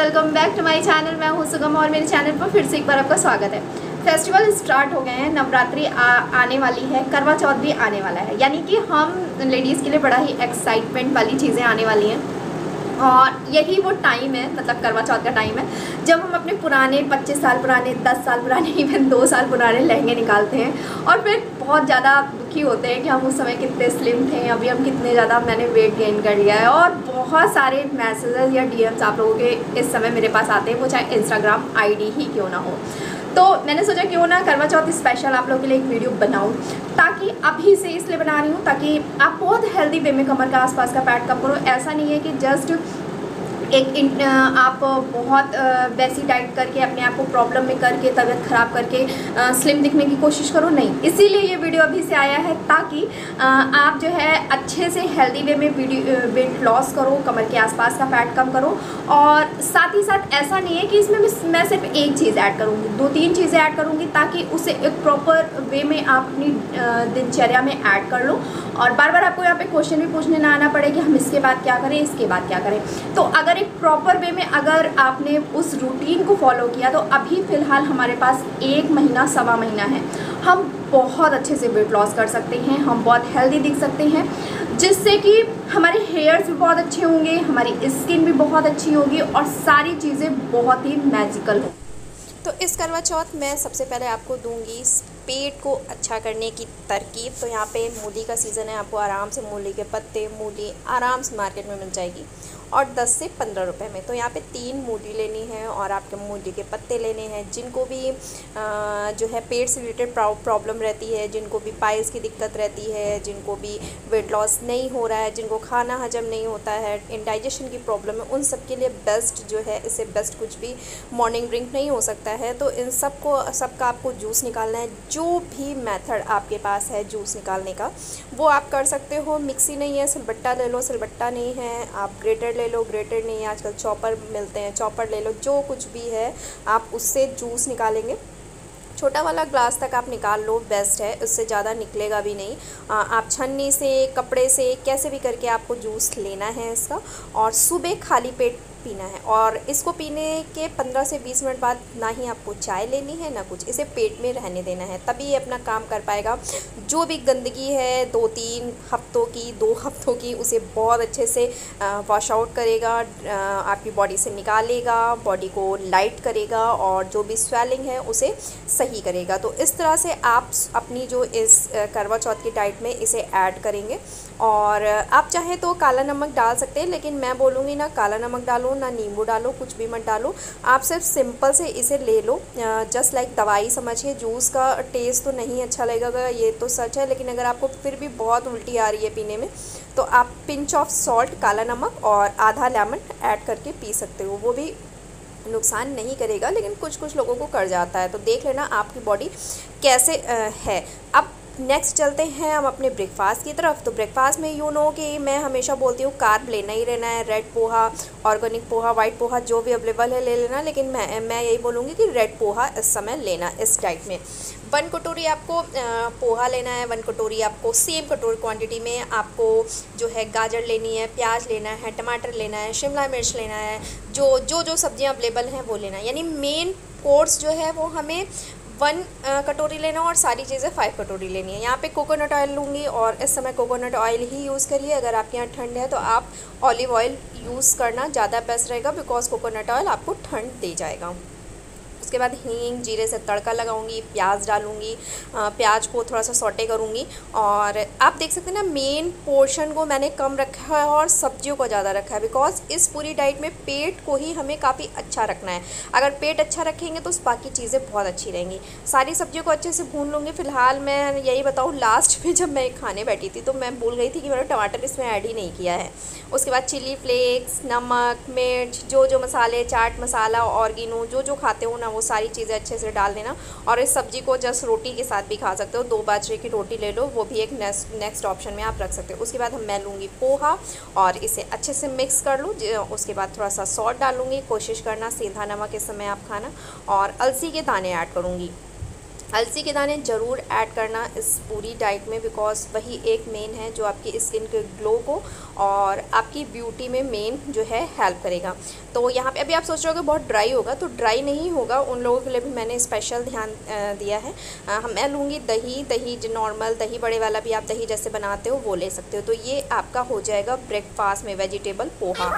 Welcome back to my channel. मैं हूँ सुगम और मेरे चैनल पर फिर से एक बार आपका स्वागत है। फेस्टिवल स्टार्ट हो गए हैं, नवरात्रि आने वाली है, करवा चौथ भी आने वाला है। यानी कि हम लेडीज़ के लिए बड़ा ही एक्साइटमेंट वाली चीज़ें आने वाली हैं। और यही वो टाइम है मतलब करवा चौथ का टाइम है, जब हम अपने पुराने 25 साल, पुराने 10 साल, पुराने इवन दो साल पुराने लहंगे निकालते हैं और फिर बहुत ज़्यादा दुखी होते हैं कि हम उस समय कितने स्लिम थे, अभी हम कितने ज़्यादा मैंने वेट गेन कर लिया है और बहुत सारे मैसेजेस या डीएम्स आप लोगों के इस समय मेरे पास आते हैं, वो चाहे इंस्टाग्राम आईडी ही क्यों ना हो। तो मैंने सोचा क्यों ना करवा चौथ स्पेशल आप लोगों के लिए एक वीडियो बनाऊँ, ताकि अभी से इसलिए बना रही हूँ ताकि आप बहुत हेल्दी वे में कमर का आसपास का पैट कम करो। ऐसा नहीं है कि जस्ट एक आप बहुत वैसी डाइट करके, अपने आप को प्रॉब्लम में करके, तबीयत ख़राब करके स्लिम दिखने की कोशिश करो। नहीं, इसीलिए ये वीडियो अभी से आया है ताकि आप जो है अच्छे से हेल्दी वे में वेट लॉस करो, कमर के आसपास का फैट कम करो। और साथ ही साथ ऐसा नहीं है कि इसमें मैं सिर्फ़ एक चीज़ ऐड करूँगी, दो तीन चीज़ें ऐड करूँगी ताकि उसे एक प्रॉपर वे में आप अपनी दिनचर्या में ऐड कर लो। और बार बार आपको यहाँ पे क्वेश्चन भी पूछने ना आना पड़े कि हम इसके बाद क्या करें, इसके बाद क्या करें। तो अगर एक प्रॉपर वे में अगर आपने उस रूटीन को फॉलो किया तो अभी फ़िलहाल हमारे पास एक महीना, सवा महीना है। हम बहुत अच्छे से वेट लॉस कर सकते हैं, हम बहुत हेल्दी दिख सकते हैं, जिससे कि हमारे हेयर्स भी बहुत अच्छे होंगे, हमारी स्किन भी बहुत अच्छी होगी और सारी चीज़ें बहुत ही मैजिकल हो तो इस करवा चौथ मैं सबसे पहले आपको दूँगी पेट को अच्छा करने की तरकीब। तो यहाँ पे मूली का सीज़न है, आपको आराम से मूली के पत्ते, मूली आराम से मार्केट में मिल जाएगी। और 10 से 15 रुपए में। तो यहाँ पे तीन मूली लेनी है और आपके मूली के पत्ते लेने हैं, जिनको भी जो है पेट से रिलेटेड प्रॉब्लम रहती है, जिनको भी पाइल्स की दिक्कत रहती है, जिनको भी वेट लॉस नहीं हो रहा है, जिनको खाना हजम नहीं होता है इंडाइजेशन की प्रॉब्लम है, उन सब के लिए बेस्ट जो है इससे बेस्ट कुछ भी मॉर्निंग ड्रिंक नहीं हो सकता है। तो इन सबको सबका आपको जूस निकालना है। जो भी मेथड आपके पास है जूस निकालने का, वो आप कर सकते हो। मिक्सी नहीं है, सिलबट्टा ले लो, सिलबट्टा नहीं है, आप ग्रेटर ले लो ग्रेटेड नहीं है आजकल चॉपर मिलते हैं चॉपर ले लो जो कुछ भी है आप उससे जूस निकालेंगे। छोटा वाला ग्लास तक आप निकाल लो बेस्ट है उससे ज़्यादा निकलेगा भी नहीं। आ, आप छन्नी से कपड़े से कैसे भी करके आपको जूस लेना है इसका। और सुबह खाली पेट पीना है। और इसको पीने के 15 से 20 मिनट बाद ना ही आपको चाय लेनी है, ना कुछ। इसे पेट में रहने देना है। तभी ये अपना काम कर पाएगा। जो भी गंदगी है, दो तीन हफ्तों की, दो हफ्तों की, उसे बहुत अच्छे से वॉश आउट करेगा आपकी बॉडी से निकालेगा बॉडी को लाइट करेगा और जो भी स्वेलिंग है, उसे सही करेगा। तो इस तरह से आप अपनी जो इस करवा चौथ की डाइट में इसे ऐड करेंगे। और आप चाहें तो काला नमक डाल सकते हैं, लेकिन मैं बोलूँगी ना, काला नमक डालो डालो, ना नींबू डालो, कुछ भी मत डालो। आप सिर्फ़ सिंपल से इसे ले लो। जस्ट लाइक दवाई समझिए जूस का टेस्ट तो नहीं अच्छा लगेगा ये तो सच है, लेकिन अगर आपको फिर भी बहुत उल्टी आ रही है पीने में तो आप पिंच ऑफ़ सॉल्ट काला नमक और आधा लेमन ऐड करके पी सकते हो। वो भी नुकसान नहीं करेगा, लेकिन कुछ कुछ लोगों को कर जाता है। तो देख लेना आपकी बॉडी कैसे है। अब नेक्स्ट चलते हैं हम अपने ब्रेकफास्ट की तरफ़। तो ब्रेकफास्ट में यू नो कि मैं हमेशा बोलती हूँ कार्ब लेना ही रहना है। Red poha organic poha white poha, जो भी अवेलेबल है ले लेना। लेकिन मैं मैं यही बोलूँगी कि रेड पोहा इस समय लेना, इस डाइट में। वन कटोरी आपको पोहा लेना है। वन कटोरी आपको सेम कटोरी क्वांटिटी में आपको जो है गाजर लेनी है, प्याज लेना है, टमाटर लेना है, शिमला मिर्च लेना है, जो जो जो सब्ज़ियाँ अवेलेबल हैं वो लेना है। यानी मेन कोर्स जो है वो हमें वन कटोरी लेना और सारी चीज़ें फाइव कटोरी लेनी है। यहाँ पे कोकोनट ऑयल लूँगी और इस समय कोकोनट ऑयल ही यूज़ करिए। अगर आपके यहाँ ठंड है तो आप ऑलिव ऑयल यूज़ करना, ज़्यादा बेस्ट रहेगा बिकॉज़ कोकोनट ऑयल आपको ठंड दे जाएगा। उसके बाद हींग, जीरे से तड़का लगाऊँगी, प्याज डालूँगी प्याज को थोड़ा सा सोटे करूँगी और आप देख सकते हैं ना मेन पोर्शन को मैंने कम रखा है और सब्जियों को ज़्यादा रखा है बिकॉज़ इस पूरी डाइट में पेट को ही हमें काफ़ी अच्छा रखना है। अगर पेट अच्छा रखेंगे तो उस बाकी चीज़ें बहुत अच्छी रहेंगी। सारी सब्जियों को अच्छे से भून लूँगी। फ़िलहाल मैं यही बताऊँ लास्ट में जब मैं खाने बैठी थी तो मैं भूल गई थी कि मैंने टमाटर इसमें ऐड ही नहीं किया है। उसके बाद चिली फ्लेक्स नमक, मिर्च जो जो मसाले, चाट मसाला ऑर्गिनो जो जो खाते हो ना, वो सारी चीज़ें अच्छे से डाल देना और इस सब्ज़ी को जस्ट रोटी के साथ भी खा सकते हो, दो बाजरे की रोटी ले लो, वो भी एक नेक्स्ट नेक्स्ट ऑप्शन में आप रख सकते हो। उसके बाद हम मैं लूँगी पोहा और इसे अच्छे से मिक्स कर लूँ उसके बाद थोड़ा सा सॉल्ट डालूँगी, कोशिश करना सीधा नमक इस समय आप खाना और अलसी के दाने ऐड करूँगी। अलसी के दाने ज़रूर ऐड करना इस पूरी डाइट में बिकॉज़ वही एक मेन है जो आपकी स्किन के ग्लो को और आपकी ब्यूटी में मेन जो है हेल्प करेगा। तो यहाँ पे अभी आप सोच रहे हो बहुत ड्राई होगा तो ड्राई नहीं होगा। उन लोगों के लिए भी मैंने स्पेशल ध्यान दिया है। मैं लूँगी दही दही नॉर्मल दही बड़े वाला भी आप दही जैसे बनाते हो, वो ले सकते हो। तो ये आपका हो जाएगा ब्रेकफास्ट में वेजिटेबल पोहा।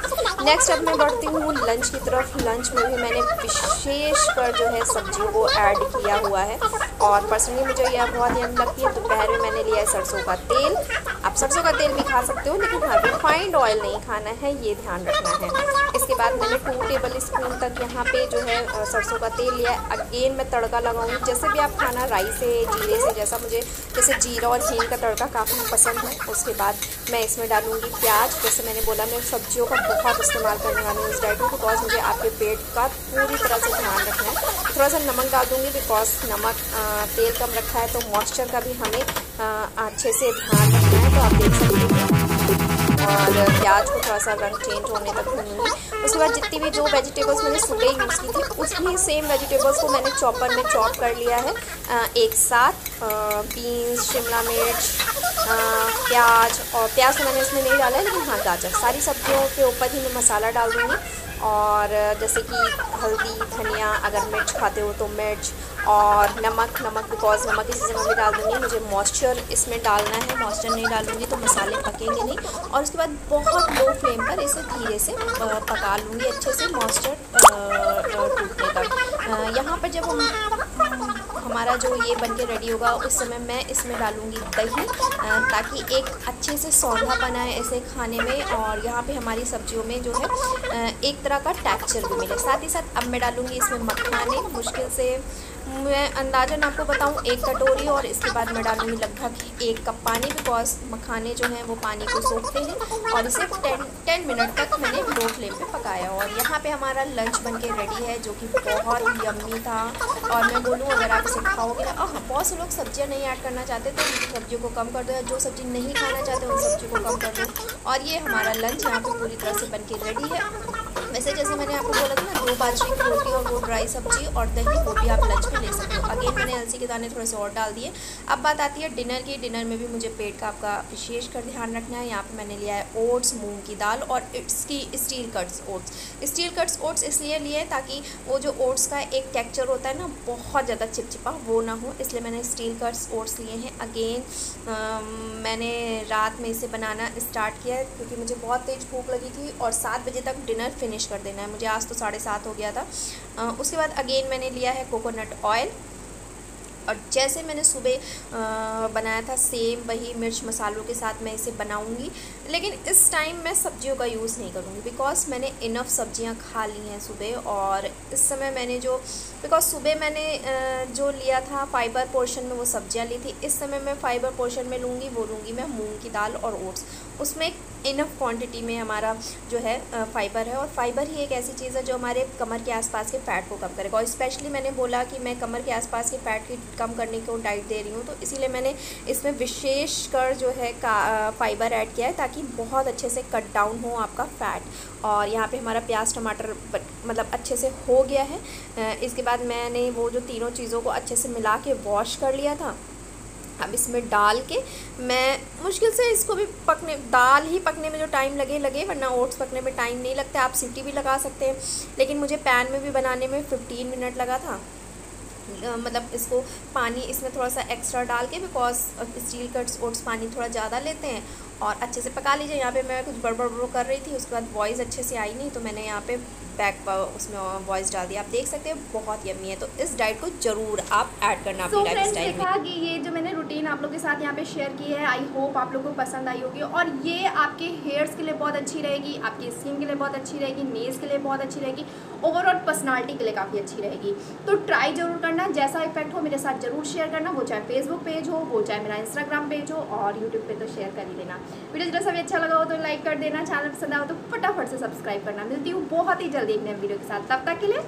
नेक्स्ट अब मैं बढ़ती हूँ लंच की तरफ़। लंच में भी मैंने विशेष कर जो है सब्जियों को ऐड किया हुआ है। और पर्सनली मुझे यह बहुत यम लगती है। दोपहर में मैंने लिया है सरसों का तेल। आप सरसों का तेल भी खा सकते हो, लेकिन हाँ रिफाइंड ऑयल नहीं खाना है, ये ध्यान रखना है। इसके बाद मैंने टू टेबल स्पून तक यहाँ पे जो है सरसों का तेल लिया अगेन मैं तड़का लगाऊँगी। जैसे भी आप खाना राई से, जीरे से, जैसा मुझे, जैसे जीरा और हींग का तड़का काफ़ी पसंद है, उसके बाद मैं इसमें डालूँगी प्याज। जैसे मैंने बोला, मैं सब्जियों का बहुत इस्तेमाल करने वाली हूँ इस डाइट में बिकॉज़ मुझे आपके पेट का पूरी तरह से ध्यान रखना है। थोड़ा सा नमक डाल दूँगी बिकॉज़ नमक तेल कम रखा है तो मॉइस्चर का भी हमें अच्छे से ध्यान रखना है तो आप देख सकते हैं। और प्याज को थोड़ा सा रंग चेंज होने तक भूनूँगी। उसके बाद जितनी भी जो वेजिटेबल्स मैंने सुबह यूज़ की थी उसी सेम वेजिटेबल्स को मैंने चॉपर में चॉप कर लिया है। एक साथ बीन्स शिमला मिर्च प्याज, और प्याज तो मैंने इसमें नहीं डाला है, लेकिन हाँ गाजर, सारी सब्जियों के ऊपर ही मैं मसाला डाल दूँगी। और जैसे कि हल्दी, धनिया, अगर मिर्च खाते हो तो मिर्च और नमक नमक बिकॉज़ नमक इसी जगह में डाल दूँगी। मुझे मॉइस्चर इसमें डालना है मॉइस्चर नहीं डालूँगी तो मसाले पकेंगे नहीं। और उसके बाद बहुत लो फ्लेम पर इसे धीरे से पका लूँगी अच्छे से मॉइस्चर टूटने तक। यहाँ पर जब हम हमारा जो ये बन के रेडी होगा, उस समय मैं इसमें डालूँगी दही ताकि एक अच्छे से सौंधा बनाए ऐसे खाने में और यहाँ पे हमारी सब्जियों में जो है एक तरह का टेक्सचर भी मिले। साथ ही साथ अब मैं डालूँगी इसमें मखाने, मुश्किल से मैं अंदाजन आपको बताऊँ, एक कटोरी और इसके बाद मैं डालूँगी लगभग एक कप पानी बिकॉज़ मखाने जो हैं वो पानी को सोखते हैं और इसे टेन टेन मिनट तक मैंने लो फ्लेम पे पकाया और यहाँ पे हमारा लंच बन के रेडी है, जो कि बहुत ही यम्मी था। और मैं बोलूँ, अगर आप इसे खाओ हाँ बहुत से लोग सब्ज़ियाँ नहीं ऐड करना चाहते तो सब्जियों को कम कर दो या जो सब्ज़ी नहीं खाना चाहते, उन सब्जियों को कम कर दो। और ये हमारा लंच यहाँ पर पूरी तरह से बन के रेडी है। वैसे जैसे मैंने आपको बोला था ना, दो बाजरे की रोटी और वो ड्राई सब्ज़ी और दही वो भी आप लंच में ले सकते हो। अगेन मैंने अलसी के दाने थोड़े से और डाल दिए। अब बात आती है डिनर की। डिनर में भी मुझे पेट का आपका विशेष कर ध्यान रखना है। यहाँ पर मैंने लिया है ओट्स, मूंग की दाल और इसकी steel cuts oats. Steel cuts oats इसलिए लिए ताकि वो जो ओट्स का एक टेक्चर होता है ना, बहुत ज़्यादा चिपचिपा वो ना हो। इसलिए मैंने स्टील कट्स ओट्स लिए हैं। अगेन मैंने रात में इसे बनाना स्टार्ट किया क्योंकि मुझे बहुत तेज़ भूख लगी थी और सात बजे तक डिनर फिनिश फिनिश कर देना है। मुझे आज तो साढ़े सात हो गया था। आ, उसके बाद अगेन मैंने लिया है कोकोनट ऑयल और जैसे मैंने सुबह बनाया था सेम वही मिर्च मसालों के साथ मैं इसे बनाऊँगी। लेकिन इस टाइम मैं सब्जियों का यूज़ नहीं करूँगी बिकॉज़ मैंने इनफ सब्ज़ियाँ खा ली हैं सुबह और इस समय मैंने जो बिकॉज़ सुबह मैंने जो लिया था फाइबर पोर्शन में वो सब्ज़ियाँ ली थी इस समय मैं फाइबर पोर्शन में लूँगी वो लूँगी मैं मूँग की दाल और ओट्स उसमें इनफ क्वांटिटी में हमारा जो है फ़ाइबर है और फाइबर ही एक ऐसी चीज़ है जो हमारे कमर के आसपास के फ़ैट को कम करेगा। और स्पेशली मैंने बोला कि मैं कमर के आसपास के फ़ैट की कम करने को डाइट दे रही हूँ तो इसीलिए मैंने इसमें विशेष कर जो है फ़ाइबर ऐड किया है ताकि बहुत अच्छे से कट डाउन हो आपका फ़ैट और यहाँ पे हमारा प्याज, टमाटर मतलब अच्छे से हो गया है। इसके बाद मैंने वो जो तीनों चीज़ों को अच्छे से मिला के वॉश कर लिया था। अब इसमें डाल के मैं मुश्किल से इसको भी पकने, दाल ही पकने में जो टाइम लगे लगे, वरना ओट्स पकने में टाइम नहीं लगता। आप सीटी भी लगा सकते हैं, लेकिन मुझे पैन में भी बनाने में फ़िफ्टीन मिनट लगा था। मतलब इसको पानी इसमें थोड़ा सा एक्स्ट्रा डाल के बिकॉज़ स्टील कट्स ओट्स पानी थोड़ा ज़्यादा लेते हैं और अच्छे से पका लीजिए। यहाँ पे मैं कुछ बड़बड़ बड़ कर रही थी उसके बाद वॉइस अच्छे से आई नहीं तो मैंने यहाँ पे बैक उसमें वॉइस डाल दिया। आप देख सकते हैं बहुत यम्मी है। तो इस डाइट को ज़रूर आप ऐड करना अपनी लाइफ स्टाइल में। कि ये जो मैंने रूटीन आप लोगों के साथ यहाँ पे शेयर की है आई होप आप लोगों को पसंद आई होगी। और ये आपके हेयर्स के लिए बहुत अच्छी रहेगी आपकी स्किन के लिए बहुत अच्छी रहेगी नेल्स के लिए बहुत अच्छी रहेगी ओवरऑल पर्सनालिटी के लिए काफ़ी अच्छी रहेगी। तो ट्राई ज़रूर करना जैसा इफ़ेक्ट हो मेरे साथ ज़रूर शेयर करना वो चाहे फेसबुक पेज हो वो चाहे मेरा इंस्टाग्राम पेज हो और यूट्यूब पे तो शेयर कर ही देना। वीडियो जरा सभी अच्छा लगा हो तो लाइक कर देना, चैनल पसंद आओ तो फटाफट से सब्सक्राइब करना। मिलती हूँ बहुत ही जल्दी एक नए वीडियो के साथ। तब तक के लिए